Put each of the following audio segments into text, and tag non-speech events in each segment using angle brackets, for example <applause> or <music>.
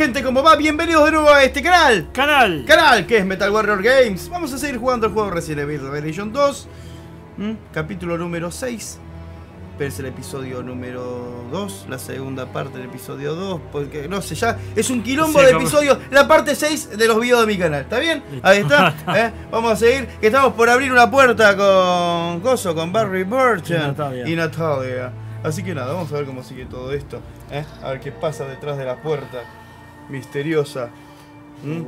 gente? ¿Cómo va? Bienvenidos de nuevo a este canal. Canal. Canal que es Metal Warrior Games. Vamos a seguir jugando el juego Resident Evil Revelation 2. ¿Mm? Capítulo número 6. Pero es el episodio número 2. La segunda parte del episodio 2. Porque no sé, ya es un quilombo Sí, de como- episodios. La parte 6 de los videos de mi canal. ¿Está bien? Ahí está. <laughs> ¿eh? Vamos a seguir. Que estamos por abrir una puerta con Coso, con Barry Burton Y Natalia. y Natalia. Así que nada, vamos a ver cómo sigue todo esto. ¿eh? A ver qué pasa detrás de la puerta misteriosa. ¿Mm?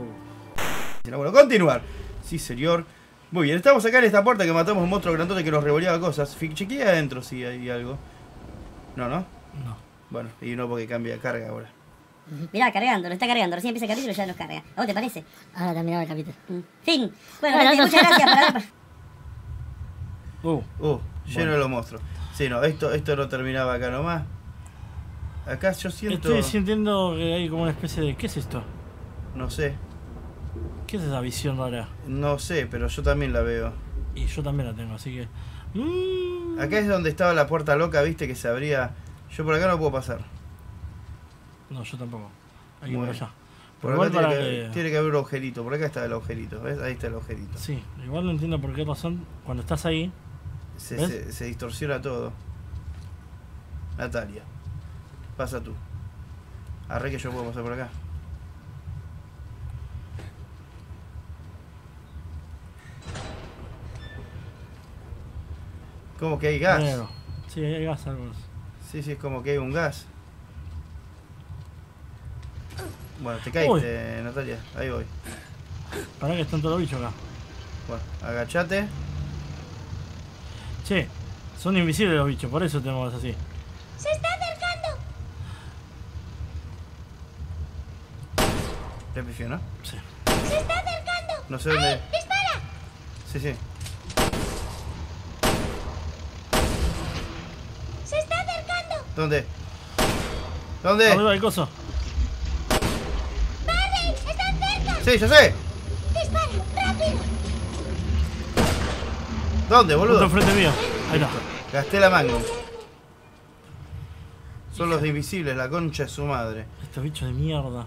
Bueno, continuar. Sí, señor. Muy bien, estamos acá en esta puerta que matamos a un monstruo grandote que nos revoleaba cosas. Chequea adentro si hay algo. No, no. No. Bueno, y no porque cambia carga ahora. Mirá, cargando, lo está cargando. Recién empieza el capítulo y ya nos carga. ¿A vos te parece? Ahora terminaba el capítulo. Mm. Fin. Bueno, Bueno, gente, no. muchas gracias por haber... <laughs> Uh, Uh, lleno Bueno. de los monstruos. Sí, no, esto, esto no terminaba acá nomás. Acá yo siento. estoy sintiendo que hay como una especie de. ¿Qué es esto? No sé. ¿Qué es esa visión rara? No sé, pero yo también la veo. Y yo también la tengo, así que. Mm, Acá es donde estaba la puerta loca, viste, que se abría. Yo por acá no puedo pasar. No, yo tampoco. Hay que ir por allá. Por Igual acá tiene para que, que- tiene que haber un agujerito. Por acá está el agujerito. ¿Ves? Ahí está el agujerito. Sí, igual no entiendo por qué razón. Cuando estás ahí. Se, se distorsiona todo. Natalia. Pasa tú. Arre que yo puedo pasar por acá. Como que hay gas. Bueno, sí, hay gas, algo. Sí, sí, es como que hay un gas. Bueno, te caíste, Natalia. Ahí voy. Para que están todos los bichos acá. Bueno, agachate. Che, son invisibles los bichos, por eso tenemos así. ¡Se está acercando! Le pifió, ¿no? Sí. ¡Se está acercando! No sé dónde. ¡Dispara! Sí, sí. ¡Se está acercando! ¿Dónde? ¿Dónde? Arriba del coso. ¡Barry! ¡Están cerca! Sí, ya sé. ¡Dispara! ¡Rápido! ¿Dónde, Justo boludo? enfrente mío. Ahí está. Gasté la Magnum. Son los de invisibles, la concha de su madre. Estos bichos de mierda.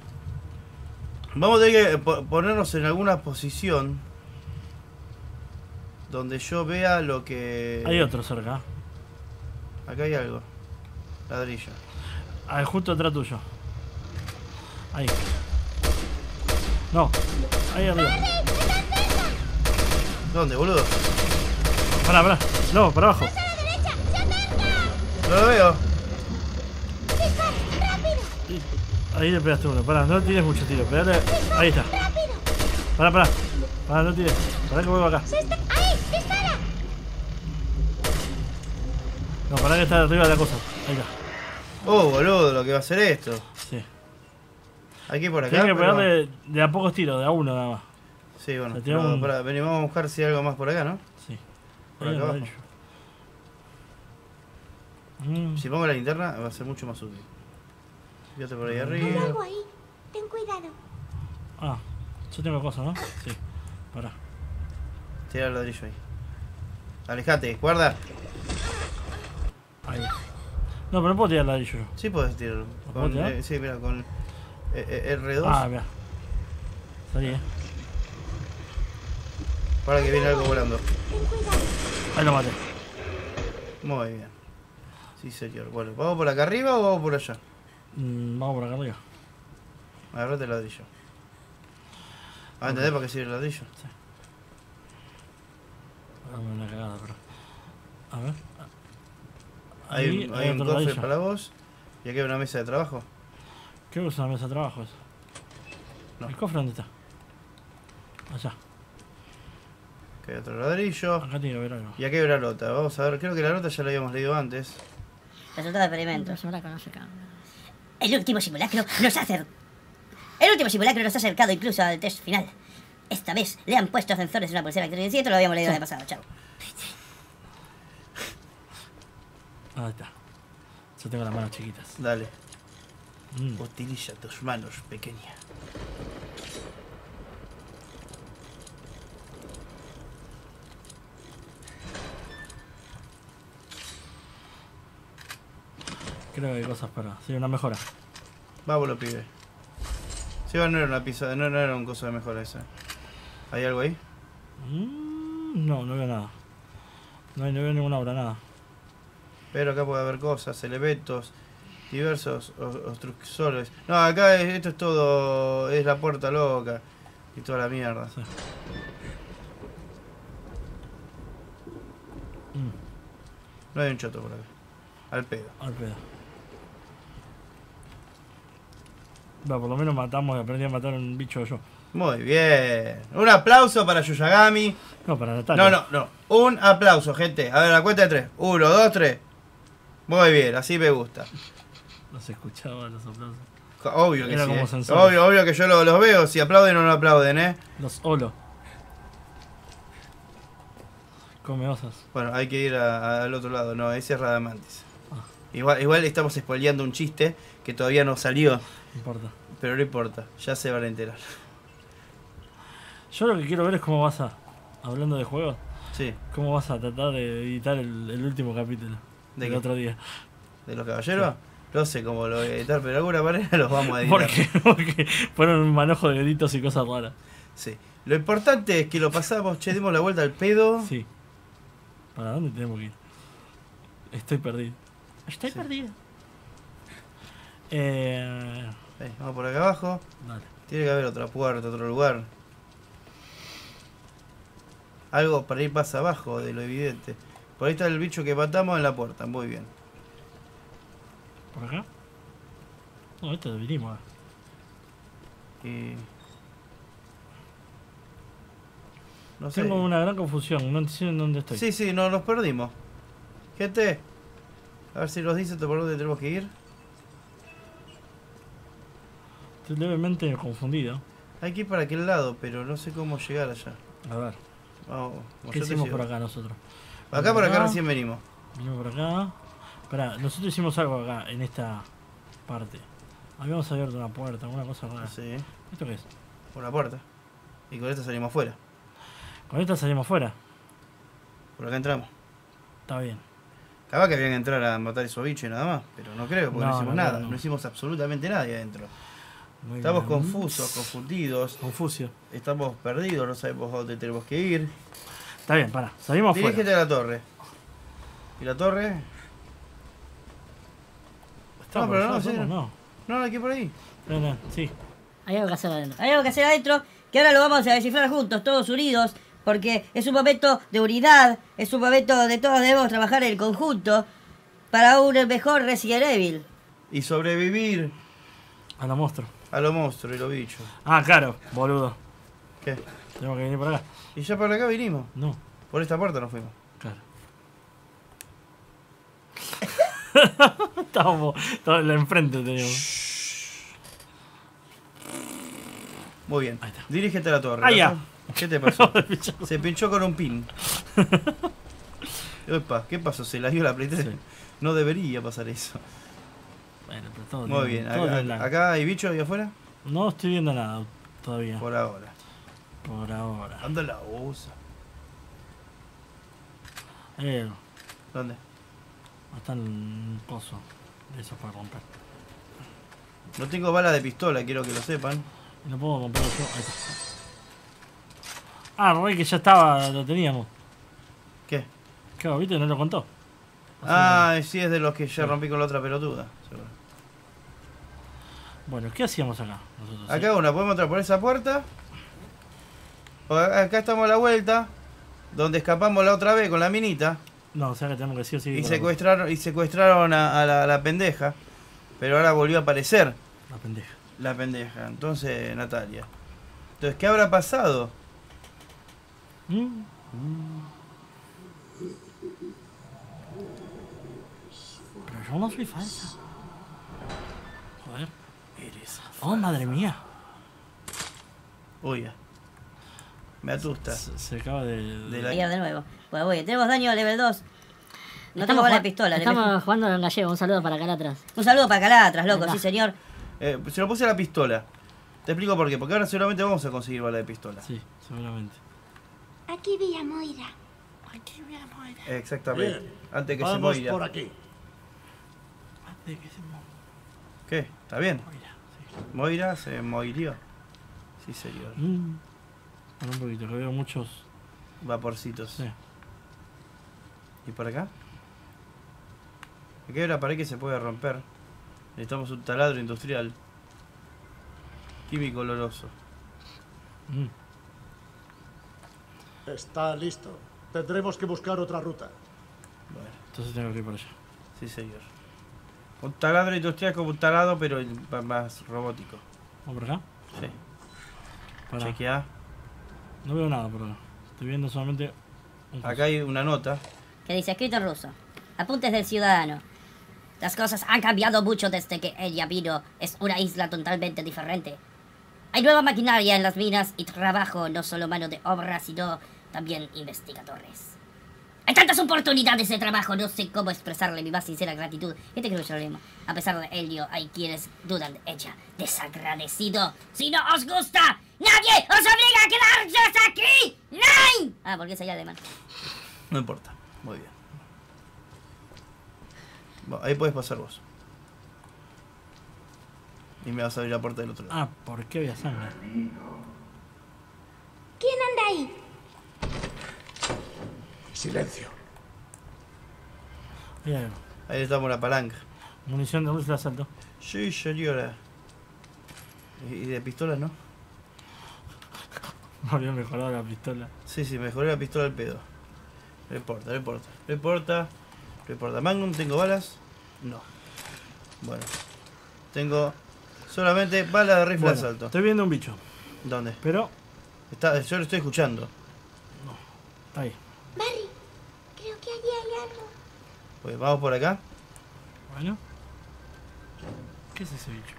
Vamos a tener que po- ponernos en alguna posición donde yo vea lo que. Hay otro cerca. Acá hay algo. Ladrillo. Ah, justo atrás tuyo. Ahí. No. Ahí arriba. ¿Dónde, boludo? Pará, pará. No, para abajo. No lo veo. Ahí le pegaste uno. Pará, no tires mucho tiro. Pegale. Ahí está. Pará, pará. Pará, no tires. Pará que vuelvo acá. ¡Ahí! ¡Dispara! No, pará que está arriba de la cosa. Ahí está. Oh, boludo, lo que va a hacer esto. Sí. Hay que ir por acá. Tienes que pero- pegarle de a pocos tiros, de a uno nada más. Sí, bueno. Un- pará, vení, vamos a buscar si hay algo más por acá, ¿no? Sí. Por Ahí acá abajo. Mm, Si pongo la linterna va a ser mucho más útil. Fíjate por ahí Hay arriba. algo ahí. Ten cuidado. Ah, yo tengo cosas, ¿no? Sí. Pará. Tira el ladrillo ahí. Alejate, guarda. Ahí. No, pero no puedo tirar ladrillo yo. Sí puedes tirarlo. Con, tirar? eh, sí, mira, con eh, eh, R2. Ah, mira. Salí, eh. Para que viene algo volando. Ten cuidado. Ahí lo maté. Muy bien. Sí, señor. Bueno, ¿vamos por acá arriba o vamos por allá? Mm, vamos por acá arriba. Agarrate el ladrillo. Ah, ¿entendés para qué sirve el ladrillo? Dame una cagada, pero. A ver. Hay, Ahí un- hay un cofre ladrillo. para vos. Y aquí hay una mesa de trabajo. Creo que es una mesa de trabajo eso. No. ¿El cofre dónde está? Allá. Aquí hay otro ladrillo. Acá tiene que haber algo. Y aquí hay una nota. Vamos a ver, creo que la nota ya la habíamos leído antes. Resultado de experimento. Entonces ahora conoce acá. El último simulacro nos ha acer... El último simulacro nos ha acercado incluso al test final. Esta vez le han puesto ascensores en una pulsera. Esto lo habíamos leído el año pasado, chao. Ahí está. Yo tengo las manos chiquitas. Dale. Mm. Utiliza tus manos pequeñas. Creo que hay cosas para. Sí, una mejora. Vámonos, pibe. Sí, no era una pieza, no, no era un coso de mejora esa. ¿Hay algo ahí? Mm, no, no veo nada. No, no veo ninguna obra, nada. Pero acá puede haber cosas, elementos, diversos obstructores. No, acá es- esto es todo, es la puerta loca y toda la mierda. Sí. Mm, No hay un choto por acá. Al pedo. al pedo. Por lo menos matamos y aprendí a matar a un bicho yo. Muy bien. Un aplauso para Yuyagami. No, para Natalia. No, no, no. Un aplauso, gente. A ver, la cuenta de tres. Uno, dos, tres. Muy bien, así me gusta. No se escuchaban los aplausos. Obvio que Era sí. como eh. Obvio, obvio que yo lo- los veo. Si aplauden o no aplauden, ¿eh? Los holo. Come osas. Bueno, hay que ir a- al otro lado. No, ese es Radamantis. Igual, igual estamos spoileando un chiste que todavía no salió. No importa. Pero no importa, ya se van a enterar. Yo lo que quiero ver es cómo vas a. Hablando de juegos, Sí, cómo vas a tratar de editar el, el último capítulo. ¿De del qué? otro día. de los caballeros. No sé cómo lo voy a editar, pero de alguna manera los vamos a editar. ¿Por qué? <laughs> Porque fueron un manojo de gritos y cosas raras. Sí. Lo importante es que lo pasamos, che, dimos la vuelta al pedo. Sí. ¿Para dónde tenemos que ir? Estoy perdido. Estoy Sí. perdido. Eh. Vamos por acá abajo. Dale. Tiene que haber otra puerta, otro lugar. Algo para ir más abajo de lo evidente. Por ahí está el bicho que matamos en la puerta, muy bien. ¿Por acá? No, esto vinimos. Y... No sé. Tengo una gran confusión, no sé en dónde estoy. Sí, sí, no nos perdimos. Gente, a ver si nos dice por dónde tenemos que ir. Estoy levemente confundido. Hay que ir para aquel lado, pero no sé cómo llegar allá. A ver, Vamos, ¿qué hicimos por acá nosotros? Acá por acá Acá. recién venimos. Vinimos por acá. Pará, nosotros hicimos algo acá, en esta parte. Habíamos abierto una puerta, alguna cosa rara. Sí, ¿Esto qué es? la puerta. Y con esta salimos afuera. Con esta salimos fuera. Por acá entramos. Está bien. Capaz que habían que entrar a matar esos bichos y nada más, pero no creo, porque no, No, hicimos no nada, no. no. hicimos absolutamente nada ahí adentro. Muy Estamos bien. confusos, confundidos, Confucio. estamos perdidos, no sabemos a dónde tenemos que ir. Está bien, pará. Salimos afuera. Dirígete a la torre. ¿Y la torre? Estamos No, pero por no, allá, sí, ¿cómo no. no. No, no, aquí por ahí. No, no, sí. Hay algo que hacer adentro. Hay algo que hacer adentro que ahora lo vamos a descifrar juntos, todos unidos, porque es un momento de unidad, es un momento de todos debemos trabajar en conjunto para un mejor Resident Evil. Y sobrevivir A los monstruos. a los monstruos y los bichos. Ah, claro, boludo. ¿Qué? Tenemos que venir por acá. Y ya por acá vinimos. No, Por esta puerta nos fuimos. claro. <laughs> Estábamos, estábamos la enfrente teníamos. Muy bien. Ahí está. Dirígete a la torre. Ah, ¿la ya. ¿Qué te pasó? <laughs> Se pinchó con un pin. <laughs> Epa, ¿qué pasó? ¿Se la dio la PlayStation? Sí. No debería pasar eso. Bueno, pero todo Muy bien. todo Acá, acá hay bichos ahí afuera. No estoy viendo nada todavía. Por, Por ahora. ahora. ¿Dónde la usa? Eh, ¿Dónde? está un pozo de esos para romper. No tengo bala de pistola, quiero que lo sepan. No puedo comprar yo. Ahí está. Ah, Roy, que ya estaba, lo teníamos. ¿Qué? Claro, viste, no lo contó. Ah, sí, es de los que ya rompí con la otra pelotuda. Bueno, ¿qué hacíamos acá? Nosotros, Acá una, podemos entrar por esa puerta. Acá estamos a la vuelta. Donde escapamos la otra vez con la minita. No, o sea que tenemos que sí o sí. Y secuestraron, y secuestraron a, a la, a la pendeja. Pero ahora volvió a aparecer La pendeja. la pendeja. Entonces, Natalia. Entonces, ¿qué habrá pasado? ¿Mm? Pero yo no soy falsa. Joder. Eres. Oh, madre mía. Uy. Me asusta. Se, se acaba de... De la- de nuevo. Pues voy, tenemos daño a level 2. No Estamos tengo bala de jugando- pistola. Estamos level- jugando en gallego. Un saludo para acá atrás. Un saludo para Calatras, loco, sí señor. Eh, se lo puse a la pistola. Te explico por qué. Porque ahora seguramente vamos a conseguir bala de pistola. Sí, seguramente. Aquí vi a Moira. Exactamente. Antes que se Vamos moira. por aquí. Antes que se mo- ¿Qué? ¿Está bien? moira, sí. Moira se moirió. Sí, señor. Mm. Un poquito, que veo muchos. Vaporcitos. Sí. ¿Y por acá? Aquí hay una pared que se puede romper. Necesitamos un taladro industrial. Químico oloroso. Mm. Está listo. Tendremos que buscar otra ruta. Bueno, Entonces tengo que ir por allá. sí, señor. Un taladro industrial como un taladro, pero más robótico. ¿Vamos por acá? Sí. Pará. Chequea. No veo nada por acá. Estoy viendo solamente un. Acá hay una nota. que dice escrito en ruso. Apuntes del ciudadano. Las cosas han cambiado mucho desde que ella vino. Es una isla totalmente diferente. Hay nueva maquinaria en las minas y trabajo, no solo mano de obra, sino también investigadores. Hay tantas oportunidades de trabajo, no sé cómo expresarle mi más sincera gratitud. Este creo problema. A pesar de ello, hay quienes dudan de ella. Desagradecido. Si no os gusta, nadie os obliga a quedaros aquí. ¡Nein! Ah, porque es allá alemán. No importa. Muy bien. Bueno, ahí puedes pasar vos. Y me vas a abrir la puerta del otro lado. Ah, ¿por qué había sangre? ¿Quién anda ahí? Silencio. Algo. Ahí estamos la palanca. Munición de rifle de asalto. Sí, señora. Y y de pistola, ¿no? No <laughs> había mejorado la pistola. Sí, sí, mejoré la pistola al pedo. No importa, no importa. No importa. No importa. Magnum, ¿tengo balas? No. Bueno. Tengo solamente balas de rifle Bueno, de asalto. estoy viendo un bicho. ¿Dónde? Pero, Está, yo lo estoy escuchando. está ahí. Barry, creo que allí hay algo. Pues vamos por acá. Bueno. ¿Qué es ese bicho?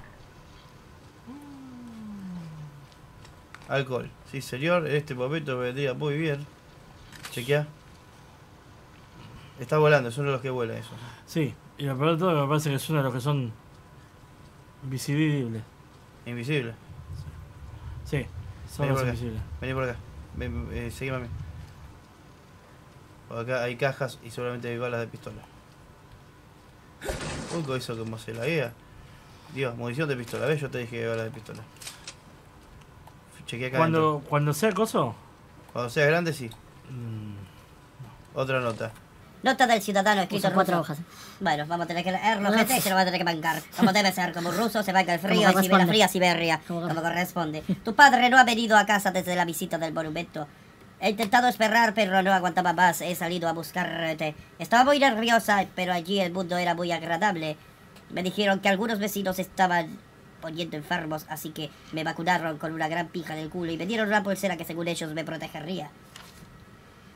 Alcohol. Sí, señor. Este momento me vendría muy bien. Chequea. Está volando, son los que vuelan eso. Sí, y lo peor de todo me parece que es uno de los que son visibles. Invisible. Sí, son Vení los invisibles. Vení por acá. Ven, eh, seguime a mí. Por acá hay cajas y seguramente hay balas de pistola. Poco eso como se la guía. Dios, munición de pistola. ¿Ves? Yo te dije que balas de pistola. Chequea acá Cuando, adentro. cuando sea coso, Cuando seas grande, sí. mm, Otra nota. Nota del ciudadano escrito en cuatro hojas. Bueno, vamos a tener que leerlo, gente, y se lo va a tener que bancar. Como debe ser, como un ruso se banca el frío y si ve la fría Siberia, Como como corresponde. Tu padre no ha venido a casa desde la visita del monumento. He intentado esperar, pero no aguantaba más. He salido a buscarte. Estaba muy nerviosa, pero allí el mundo era muy agradable. Me dijeron que algunos vecinos estaban poniendo enfermos, así que me vacunaron con una gran pija del culo y me dieron una pulsera que según ellos me protegería.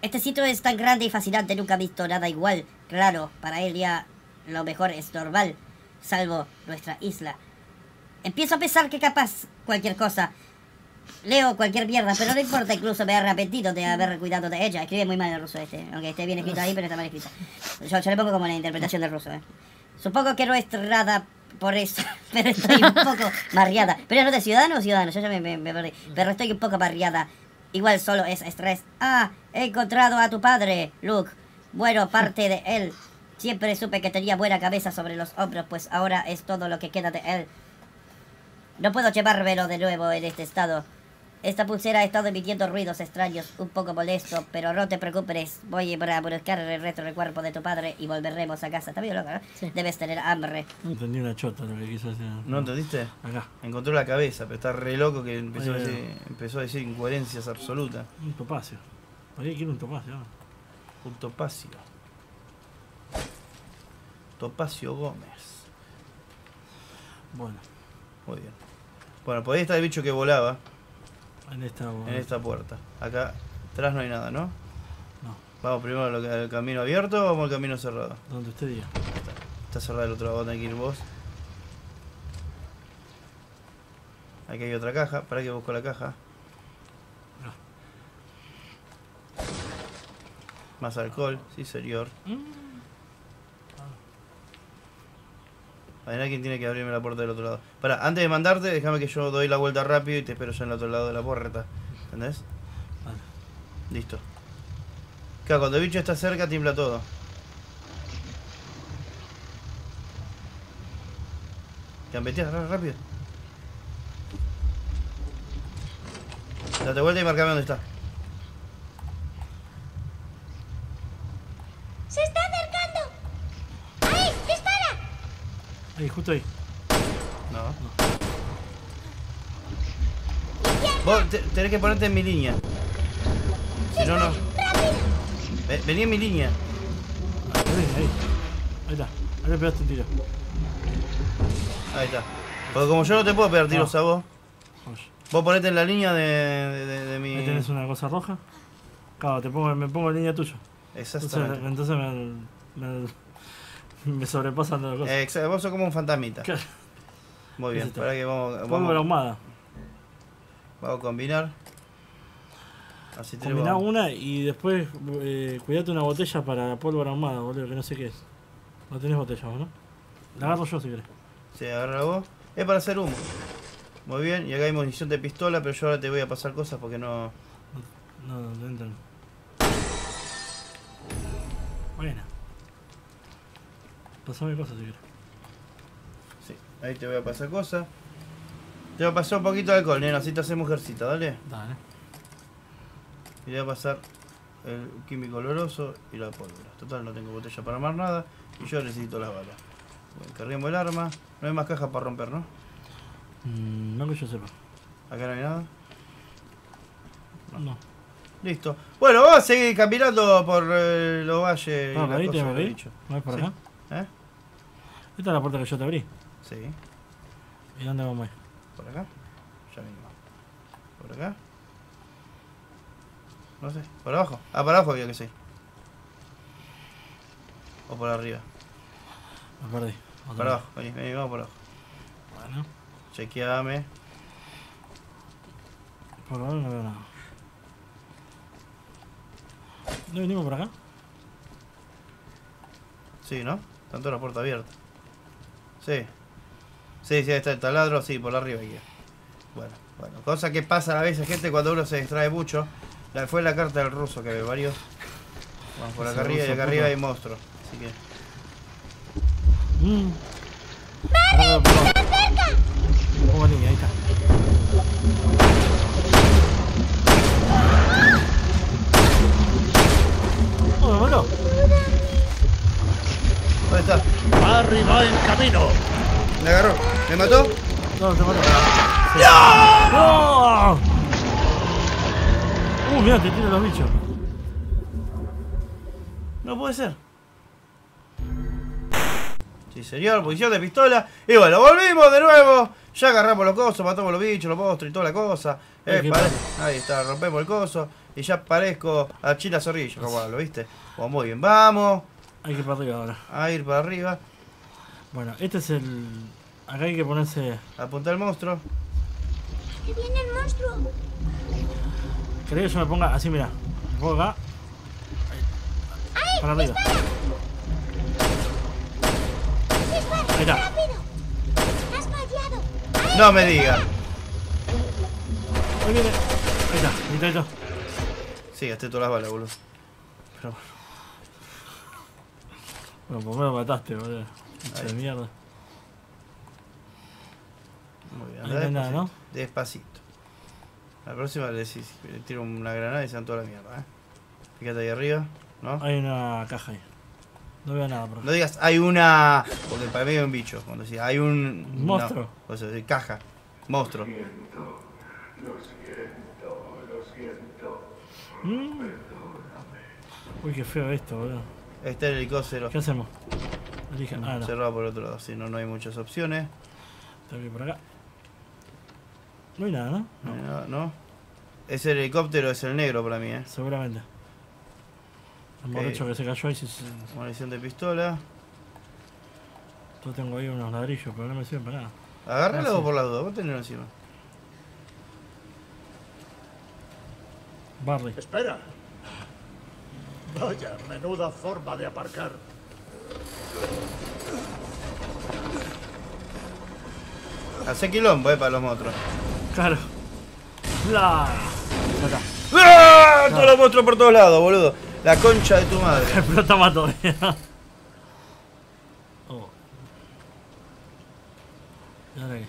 Este sitio es tan grande y fascinante, nunca he visto nada igual. Claro, para él ya lo mejor es normal, salvo nuestra isla. Empiezo a pensar que capaz cualquier cosa. Leo cualquier mierda, pero no importa, incluso me he arrepentido de haber cuidado de ella. Escribe muy mal el ruso este, aunque esté bien escrito ahí, pero está mal escrito. Yo, yo le pongo como la interpretación del ruso, ¿eh? Supongo que no es nada por eso, <laughs> pero estoy un poco marriada. ¿Pero es de ciudadano o ciudadano? Yo ya me, me- me perdí. Pero estoy un poco marriada. Igual solo es estrés. Ah, he encontrado a tu padre, Luke. Bueno, parte de él. Siempre supe que tenía buena cabeza sobre los hombros, pues ahora es todo lo que queda de él. No puedo llevármelo de nuevo en este estado. Esta pulsera ha estado emitiendo ruidos extraños, un poco molesto, pero no te preocupes. Voy a buscar el resto del cuerpo de tu padre y volveremos a casa. Está bien loca, ¿no? Sí. Debes tener hambre. no entendí una chota lo que quiso hacer. ¿No entendiste? Acá, Encontró la cabeza, pero está re loco que empezó, a, decir, empezó a decir incoherencias absolutas. un topacio. Habría que ir a un topacio. Un topacio. Topacio Gómez. Bueno, Muy bien. Bueno, ahí está el bicho que volaba en esta. en esta puerta. Acá atrás no hay nada, ¿no? No, Vamos primero al, camino abierto o vamos al camino cerrado. donde usted diga. Está cerrado el otro lado, tenés que ir vos. Aquí hay otra caja. Para que busco la caja. No. Más alcohol, sí señor. Hay alguien tiene que abrirme la puerta del otro lado. Para, antes de mandarte, déjame que yo doy la vuelta rápido y te espero ya en el otro lado de la puerta. ¿Entendés? Vale. Listo. Claro, cuando el bicho está cerca tiembla todo. Gambetea, ra- rápido. Date vuelta y marcame dónde está. ¡Se está acercando! ¡Ahí! ¡Dispara! Ahí, justo ahí. No. Vos te- tenés que ponerte en mi línea. Si no, no. Ve- Vení en mi línea. Ahí, ahí. Ahí está. Ahí le pegaste un tiro. Ahí está. Porque como yo no te puedo pegar tiros a vos, Oye. vos ponete en la línea de, de, de- de mi. Ahí tenés una cosa roja. Claro, te pongo, me pongo en línea tuya. Entonces, Exactamente. entonces me, me, <laughs> me sobrepasan las cosas. Exacto, vos sos como un fantasmita. Claro. Muy bien, para que vamos, Pólvora vamos, ahumada. vamos a combinar. Así Combiná tenemos. una y después eh, cuidate una botella para pólvora ahumada, boludo, que no sé qué es. No tenés botella, vos, ¿no? La agarro yo si querés. Sí, agarra vos. Es para hacer humo. Muy bien, y acá hay munición de pistola, pero yo ahora te voy a pasar cosas porque no. No, no entran. Buena. Pasame cosas si querés. Sí, ahí te voy a pasar cosas. Te voy a pasar un poquito de alcohol, nena, así te hacemos mujercita, dale. Dale. Y le voy a pasar el químico oloroso y la pólvora. Total, no tengo botella para armar nada y yo necesito las balas. Bueno, carguemos el arma. No hay más cajas para romper, ¿no? Mm, no que yo sepa. Acá no hay nada. No. Listo. Bueno, vamos a seguir caminando por eh, los valles y Ah, las ahí te dicho. ¿No es por Sí. acá? Esta es la puerta que yo te abrí. Sí. ¿Y dónde vamos? ¿Por acá? Ya mismo. ¿Por acá? No sé. ¿Por abajo? Ah, por abajo había que sí. O por arriba. Me perdí. Otra Por vez. abajo, vení, vení, vamos por abajo. Bueno, Chequeame. por ahora no veo nada. ¿No venimos por acá? Sí, ¿no? Tanto la puerta abierta. Sí. Sí, sí, está el taladro, sí, por arriba aquí. Bueno, bueno. Cosa que pasa a veces, gente, cuando uno se distrae mucho. La, fue la carta del ruso que ve varios. Vamos por acá arriba y acá puto. arriba hay monstruos. Así que. ¡Vale! Me camino. ¿Me agarró? ¿Me mató? No, te mató. Sí. ¡No! Uh, mira, te tiran los bichos. No puede ser. Sí, señor, posición de pistola. Y bueno, volvimos de nuevo. Ya agarramos los cosos, matamos los bichos, los monstruos y toda la cosa. Eh, pare-. Ahí está, rompemos el coso. Y ya parezco a Chila Zorrillo, como lo viste. Bueno, muy bien, vamos Hay que ir para arriba ahora. a ir para arriba. Bueno, este es el. Acá hay que ponerse. Apuntar al monstruo. ¡Que viene el monstruo! ¿Querés que yo me ponga así, mira? Me pongo acá. Ahí. Para arriba. Ahí está. ¡Has fallado! No me diga. Ahí viene. Ahí está, ahí está, ahí está. Sí, gasté todas las balas, boludo. Pero bueno. Bueno, por lo menos mataste, boludo. Bicho de mierda. Muy bien, anda nada, despacito. ¿no? Despacito. La próxima le decís, le tiro una granada y se dan toda la mierda, eh. Fíjate ahí arriba, ¿no? Hay una caja ahí. No veo nada, bro. No digas, hay una. Porque para mí hay un bicho. Cuando decís, hay un. ¿Un monstruo? No, o sea, caja. Monstruo. Mm. Uy, qué feo esto, boludo. Este es el helicóptero. ¿Qué hacemos? Elige. Ah, no. Cerrado por otro lado. Si no, no hay muchas opciones. Ir por acá. No hay nada, ¿no? No. hay nada, ¿no? Ese helicóptero es el negro para mí, eh. Seguramente. El borracho que se cayó ahí, sí, sí. Munición de pistola. Yo tengo ahí unos ladrillos, pero no me sirven para nada. Agárralo Ah, sí. por la duda. Vos tenés encima. Barley. Espera. Vaya, menuda forma de aparcar. Hace quilombo, eh, para los monstruos. Claro. ¡La! Está. ¡Ah! Todos los monstruos por todos lados, boludo. La concha de tu madre. <laughs> Explota más todavía. oh. ¿Y ahora qué?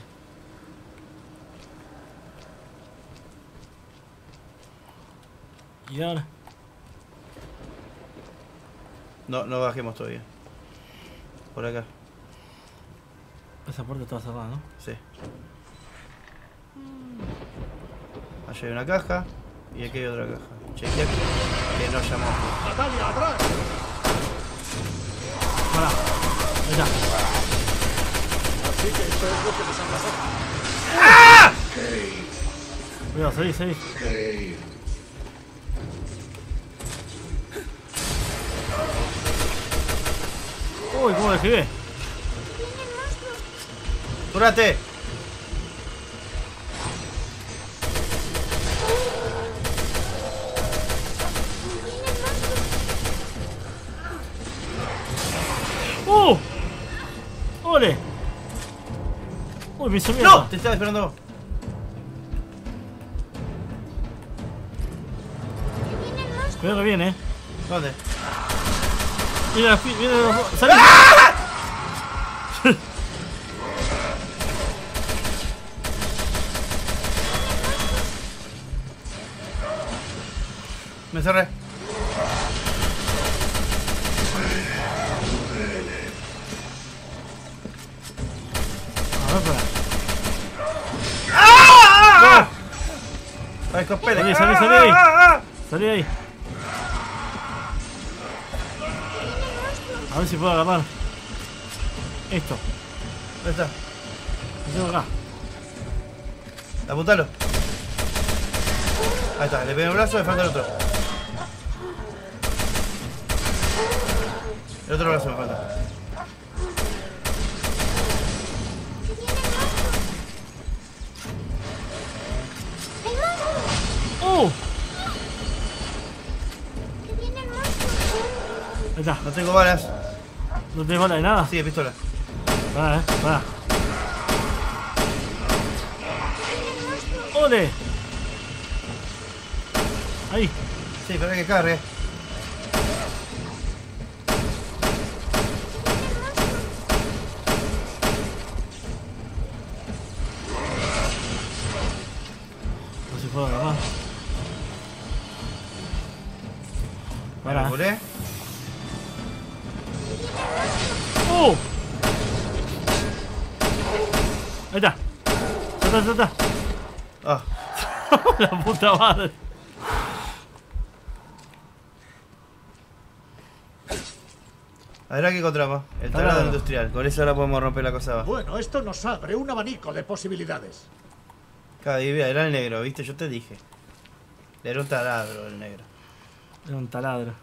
Y ahora. No, no bajemos todavía. Por acá, Esa puerta estaba cerrada, ¿no? sí. Allá hay una caja y aquí hay otra caja. Chequea que no llamó. ¡Natalia, atrás! Pará. Ahí está. Así que esto es lo que les han pasado. Cuidado, seguí, seguí. Uy, ¿cómo le escribí? ¡Cúrate! ¡Uh! ¡Ole! Uy, me hizo ¡No! Te estaba esperando. Cuidado que viene, eh. ¿Dónde? Mira, los dos. ¡Salí! Me cerré. A ver, pará. ¡Ay, escopete! Salí, salí, salí ahí. Salí ahí. A ver si puedo agarrar. Esto. ¿Dónde está? Lo tengo acá. Apuntalo. Ahí está, le pegué el brazo, me falta el otro. El otro brazo me falta. ¡Uh! ¡Que viene el monstruo! Ahí está. No tengo balas. ¿No tenés bala de nada? Sí, de pistola. Pará, eh. Pará. ¡Ole! Ahí. Sí, pero hay que cargue. Puta madre. a ver aquí encontramos. El Taladro. industrial. Con eso ahora podemos romper la cosa abajo. Bueno, esto nos abre un abanico de posibilidades. Cada era el negro, ¿viste? Yo te dije. Era un taladro el negro. Era un taladro.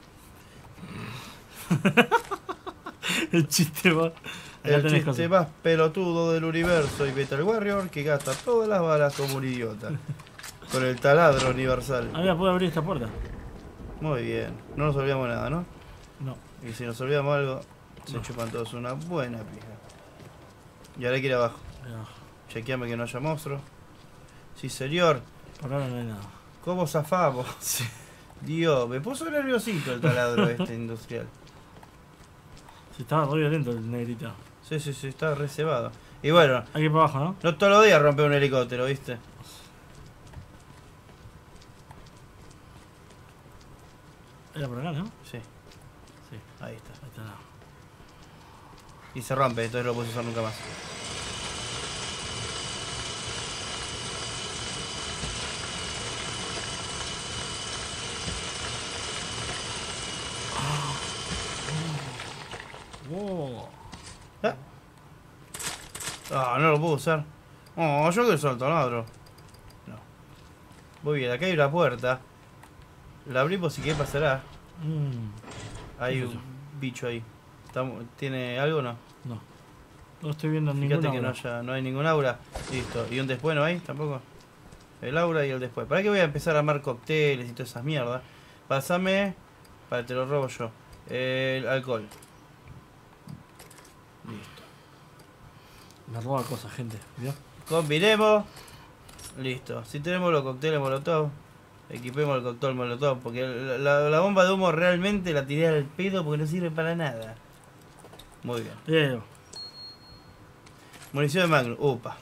<laughs> El chiste va. El chiste cosas. más pelotudo del universo y Metal Warrior que gasta todas las balas como un idiota. <laughs> Con el taladro universal. Ah, mira, puedo abrir esta puerta. Muy bien. No nos olvidamos nada, ¿no? No. Y si nos olvidamos algo, se No. chupan todos una buena pija. Y ahora hay que ir abajo. Abajo. Chequeame que no haya monstruos. Sí, señor. Por ahora no hay nada. ¿Cómo zafamos? <laughs> Dios, me puso nerviosito el taladro <laughs> este industrial. Si estaba re violento el negrito. Sí, sí, sí, está reservado. Y bueno, ir para abajo, ¿no? no todos los días rompe un helicóptero, ¿viste? Era por acá, ¿no? Sí, Sí. ahí está. Ahí está. no. Y se rompe, entonces no lo puedes usar nunca más. Wow. Ah, Ah, no lo puedo usar. Oh, yo quiero usar el taladro. No. Muy bien, acá hay una puerta. La abrimos si quieres pasará. Mm, Hay ¿Qué es un bicho ahí. ¿Tiene algo o no? no. No estoy viendo Fíjate ninguna. que no, haya, no hay ningún aura. Listo. ¿Y un después no hay? Tampoco. El aura y el después. ¿Para qué voy a empezar a armar cócteles y todas esas mierdas? Pásame. Para te lo robo yo. El alcohol. Listo. Me roba cosas, gente. ¿Vio? Combinemos. Listo. Si tenemos los cócteles molotov, equipemos el cóctel molotov. Porque la, la- la bomba de humo realmente la tiré al pedo porque no sirve para nada. Muy bien. Bien. Munición de Magnum. Upa.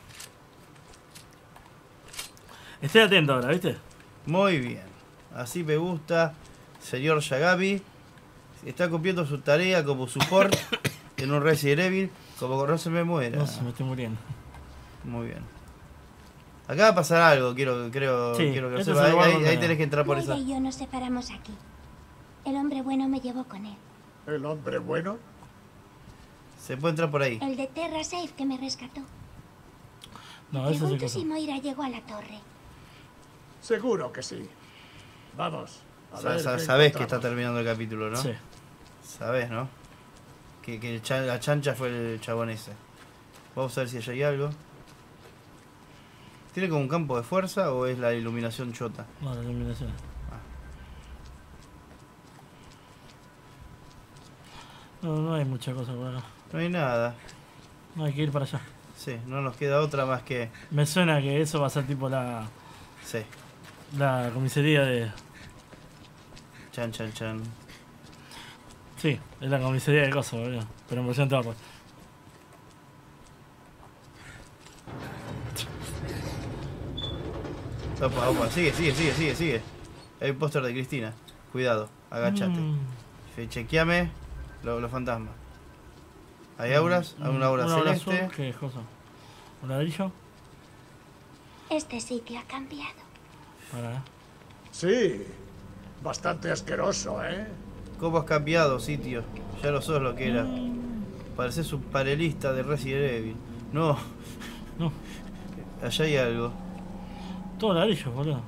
Estoy atento ahora, ¿viste? Muy bien. Así me gusta. Señor Yagabi. Está cumpliendo su tarea como support <coughs> en un Resident Evil. Como no se me muera. No sé, me estoy muriendo. Muy bien. Acá va a pasar algo, quiero, creo, Sí, quiero que lo sepa. Ahí, ahí- tenés que entrar por esa. y yo nos separamos aquí. El hombre bueno me llevó con él. ¿El hombre bueno? Se puede entrar por ahí. El de Terra Safe que me rescató. No, ese es el Pregunto coso. si Moira llegó a la torre. Seguro que sí. Vamos. a Sa- ver sa- qué sabés que está terminando el capítulo, ¿no? Sí. Sabés, ¿no? Que, que el cha- la chancha fue el chabón ese. Vamos a ver si allá hay algo. ¿Tiene como un campo de fuerza o es la iluminación chota? No, la iluminación. No, no hay mucha cosa por acá. No hay nada. No hay que ir para allá. Sí, no nos queda otra más que... Me suena que eso va a ser tipo la, Sí. la comisaría de. Chan, chan, chan. Sí, es la comisaría de cosas, boludo. Pero en versión torre. Opa, opa. Sigue, sigue, sigue, sigue, sigue. Hay un póster de Cristina. Cuidado, agachate. Mm, Chequeame lo- los fantasmas. ¿Hay auras? ¿Hay una aura una aura celeste? ¿Qué cosa? ¿Un ladrillo? Este sitio ha cambiado. Para. Sí. Bastante asqueroso, ¿eh? ¿Cómo has cambiado, sitio? Ya lo sos lo que era. Pareces un panelista de Resident Evil. No, No, allá hay algo. Todo ladrillo, boludo.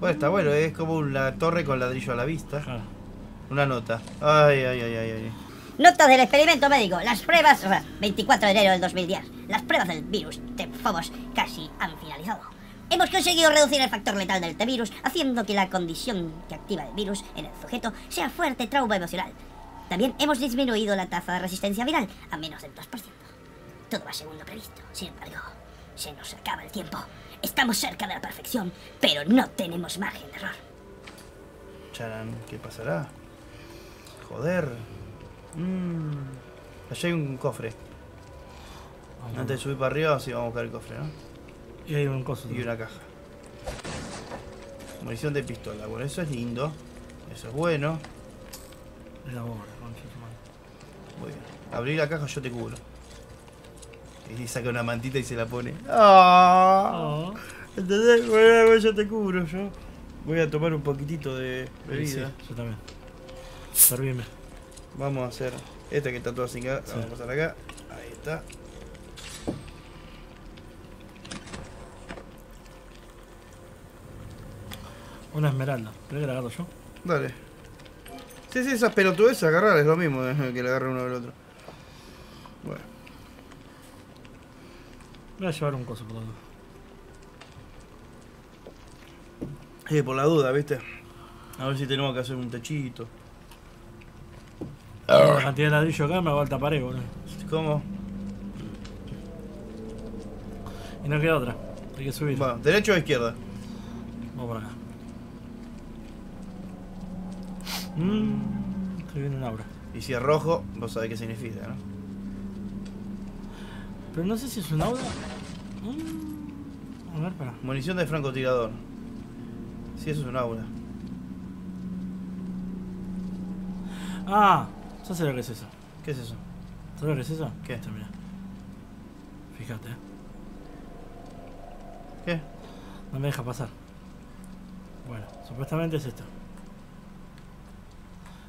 Bueno, está bueno, es como una torre con ladrillo a la vista. Claro. Una nota. Ay, ay, ay, ay, ay. Notas del experimento médico. Las pruebas... o sea, 24 de enero del 2010. Las pruebas del virus T-Phobos casi han finalizado. Hemos conseguido reducir el factor letal del T-Virus, haciendo que la condición que activa el virus en el sujeto sea fuerte trauma emocional. También hemos disminuido la tasa de resistencia viral a menos del 2%. Todo va según lo previsto. Sin embargo, se nos acaba el tiempo. Estamos cerca de la perfección, pero no tenemos margen de error. Charan, ¿qué pasará? Joder. Mmm. Allá hay un cofre. Vamos. Antes de subir para arriba, sí, vamos a buscar el cofre, ¿no? Y hay un coso. Y una caja. Munición de pistola. Bueno, eso es lindo. Eso es bueno. La madre. Muy bien. Abrí la caja, yo te cubro. Y saca una mantita y se la pone. ¡Ah! Oh. ¿Entendés? Bueno, yo te cubro, yo. Voy a tomar un poquitito de Sí, bebida. yo también. Servime. Vamos a hacer esta que está toda sin gas. Sí. Vamos a pasar acá. Ahí está. Una esmeralda. ¿Querés que la agarro yo? Dale. Sí, sí, esas pelotudes agarrar es lo mismo <laughs> que le agarre uno al otro. Bueno. Voy a llevar un coso por donde. Eh, por la duda, ¿viste? A ver si tenemos que hacer un techito. La cantidad de ladrillo acá me hago alta pared, boludo. ¿Cómo? Y no queda otra. Hay que subir. Bueno, ¿derecho o izquierda? Vamos por acá. Mmm. Estoy viendo un aura. Y si es rojo, vos sabés qué significa, ¿no? Pero no sé si es un aura. Mm. A ver, para. Munición de francotirador. Sí, eso es un aura. Ah, ya sé lo que es eso. ¿Qué es eso? ¿Sabes lo que es eso? ¿Qué? Este, mira. Fíjate, eh. ¿Qué? No me deja pasar. Bueno, supuestamente es esto.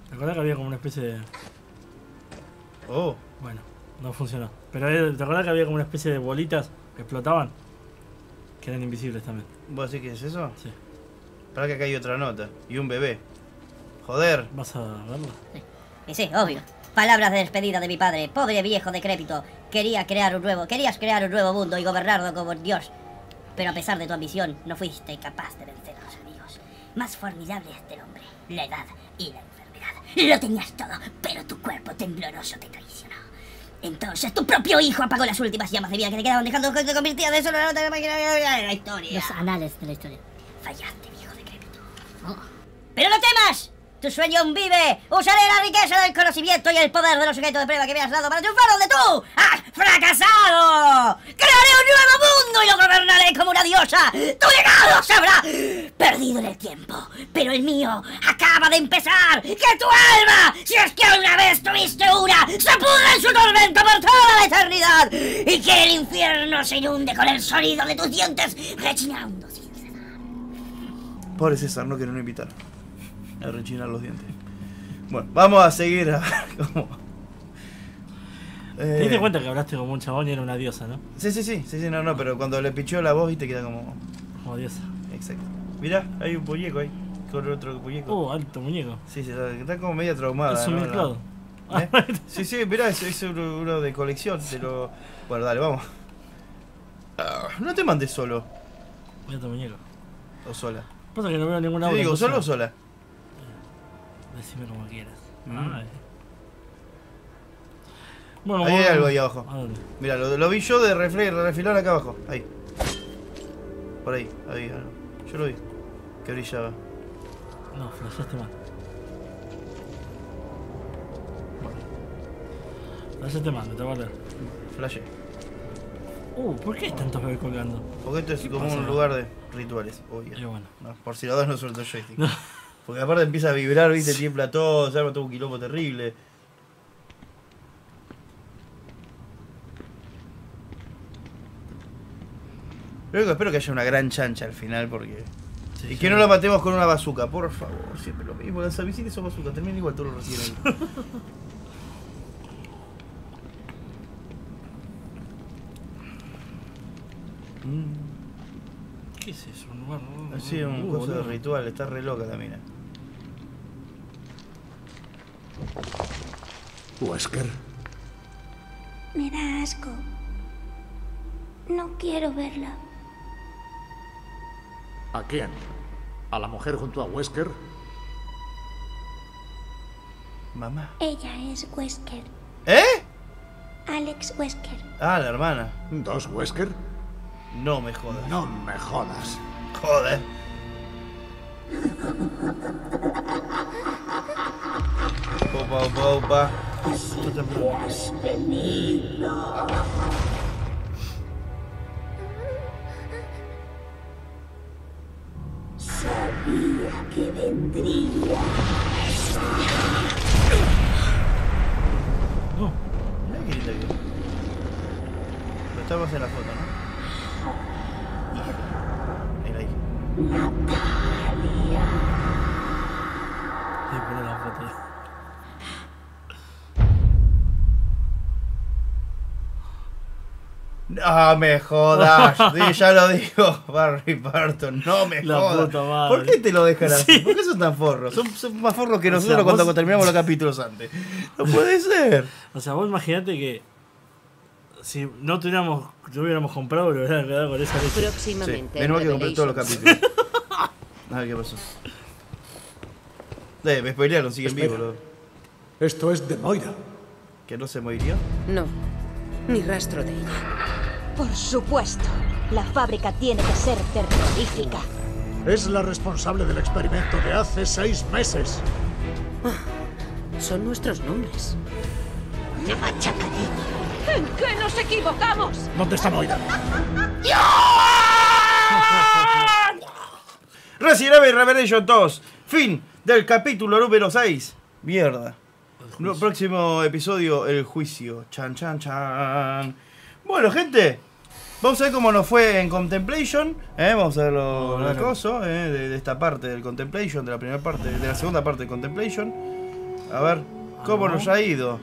¿Te que había como una especie de. Oh, Bueno, no funcionó. Pero eh, ¿te acuerdas que había como una especie de bolitas explotaban? Que eran invisibles también. ¿vos decís que es eso? Sí. Para que acá hay otra nota. Y un bebé. Joder. ¿Vas a verlo? Y sí, obvio. Palabras de despedida de mi padre, pobre viejo decrépito. Quería crear un nuevo, querías crear un nuevo mundo y gobernarlo como Dios. Pero a pesar de tu ambición, no fuiste capaz de vencer a los enemigos más formidables del hombre, la edad y la enfermedad. Lo tenías todo, pero tu cuerpo tembloroso te traicionó. Entonces tu propio hijo apagó las últimas llamas de vida que te quedaban dejando que te convirtía de solo nota de máquina de la historia. Los anales de la historia. Fallaste, viejo decrépito. Oh. ¡Pero no temas! ¡Tu sueño aún vive! ¡Usaré la riqueza del conocimiento y el poder de los sujetos de prueba que me has dado para triunfar donde tú has fracasado. Crearé un nuevo mundo y lo gobernaré como una diosa. Tu legado se habrá perdido en el tiempo, pero el mío acaba de empezar. Que tu alma, si es que una vez tuviste una, se pudra en su tormento por toda la eternidad y que el infierno se inunde con el sonido de tus dientes rechinando sin cesar. Pobre César, no quiero no invitar. A rechinar los dientes. Bueno, vamos a seguir a <laughs> cómo. ¿Te Eh, diste cuenta que hablaste como un chabón y era una diosa, no? Sí, sí, sí, sí, sí, no, no, pero cuando le pichó la voz y te queda como. Como diosa. Exacto. Mirá, hay un muñeco ahí. Con otro muñeco. Uh, alto muñeco. Sí, sí, está, está como media traumada. es un ¿no? ¿Eh? <laughs> Sí, sí, mirá, es, es uno, uno de colección. Te lo... Bueno, dale, vamos. Ah, no te mandes solo Mira tu muñeco. o sola. Pasa que no veo ningún Te digo, solo o sola. Decime como quieras. Mm. Bueno, Ahí hay algo ahí abajo. ¿A dónde? Mira, lo, lo vi yo de refle- refilón acá abajo. Ahí. Por ahí, ahí. ah, no. Yo lo vi. Que brillaba. No, flasheaste mal. Flasheaste mal, me te voy a leer. Flashe. Uh, ¿por qué hay tantos bebés colgando? Porque esto es ¿Qué como pasa? un lugar de rituales, obvio. Y bueno. No, por si la dos no suelto el joystick. <laughs> No. Porque aparte empieza a vibrar, viste, tiembla todo, se arma todo un quilombo terrible. Espero que haya una gran chancha al final porque. Sí, y sí. que no la matemos con una bazooka, por favor. Siempre lo mismo, las misiles son bazooka, terminan igual todos los recién ahí. <laughs> Mm, ¿Qué es eso? Un lugar. Así un Uh, coso de ritual, está re loca la mina. Wesker, Me da asco. No quiero verla. ¿A quién? ¿A la mujer junto a Wesker? Mamá. Ella es Wesker. ¿Eh? Alex Wesker. Ah, la hermana. ¿Dos Wesker? No me jodas. No me jodas. Joder. Opa, opa, opa. Está temblando. No, Mirá qué linda que. Pero estamos en la foto, ¿no? Mira ahí. sí, la foto No me jodas. <laughs> Sí, ya lo digo, Barry Barton. No me La jodas. puta madre. ¿Por qué te lo dejan así? Sí. ¿Por qué son tan forros? Son, son más forros que O nosotros sea, cuando vos- terminamos los capítulos antes. No puede ser. <laughs> O sea, vos imaginate que si no tuviéramos, no hubiéramos comprado, lo hubieran quedado con esa leche. Sí, Próximamente. menos mal que compré todos los capítulos. <laughs> A ver qué pasó. Eh, me spoilearon, siguen vivos. lo- Esto es de Moira. ¿Que no se moriría? No, ni rastro de ella. Por supuesto. La fábrica tiene que ser terrorífica. Es la responsable del experimento de hace seis meses. Son nuestros nombres. ¿En qué nos equivocamos? ¿Dónde está Moira? <laughs> <laughs> Resident Evil Revelation 2. Fin del capítulo número 6. Mierda. Próximo episodio, el juicio. Chan, chan, chan. Bueno, gente. Vamos a ver cómo nos fue en Contemplation. ¿eh? Vamos a ver lo, la cosa, ¿eh? de, de esta parte del Contemplation, de la primera parte, de la segunda parte de Contemplation. A ver cómo nos ha ido.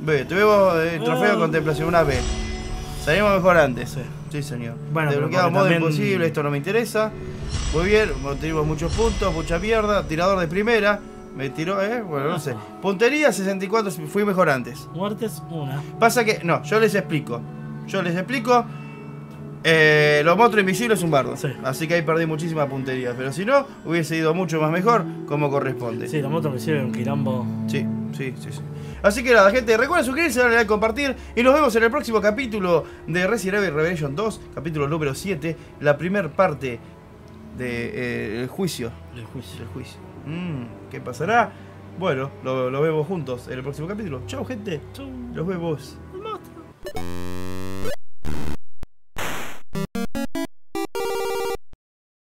Ve, tuvimos eh, trofeo de Oh. contemplación, una B. Salimos mejor antes. Sí. Sí, señor. Bueno, Desbloqueado modo también- imposible, esto no me interesa. Muy bien, tuvimos muchos puntos, mucha mierda. Tirador de primera. Me tiró, eh, bueno, no sé. Puntería 64, fui mejor antes. Muertes, una. Pasa que, no, yo les explico. Yo les explico. Eh, los monstruos invisibles es un bardo. Sí. Así que ahí perdí muchísima puntería. Pero si no, hubiese ido mucho más mejor como corresponde. Sí, la moto me sirve un quilombo. Sí, sí, sí, sí. Así que nada, gente, recuerden suscribirse, darle like, compartir y nos vemos en el próximo capítulo de Resident Evil Revelation 2, capítulo número 7, la primer parte del juicio. El juicio. El juicio. Mm, ¿Qué pasará? Bueno, lo, lo vemos juntos en el próximo capítulo. Chao, gente. Chau. Los vemos. El monstruo.